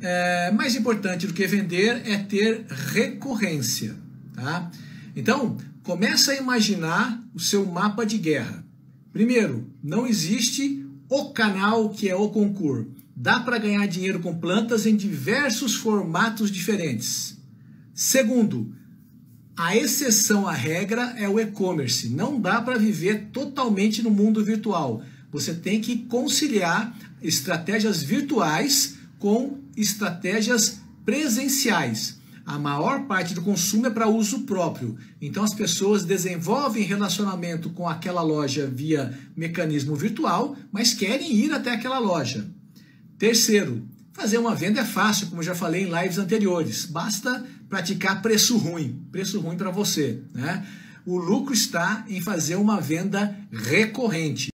é, mais importante do que vender é ter recorrência. Tá? Então, começa a imaginar o seu mapa de guerra. Primeiro, não existe o canal que é o concurso. Dá para ganhar dinheiro com plantas em diversos formatos diferentes. Segundo, a exceção à regra é o e-commerce. Não dá para viver totalmente no mundo virtual. Você tem que conciliar estratégias virtuais com estratégias presenciais. A maior parte do consumo é para uso próprio. Então as pessoas desenvolvem relacionamento com aquela loja via mecanismo virtual, mas querem ir até aquela loja. Terceiro, fazer uma venda é fácil, como já falei em lives anteriores. Basta praticar preço ruim, preço ruim para você, né? O lucro está em fazer uma venda recorrente.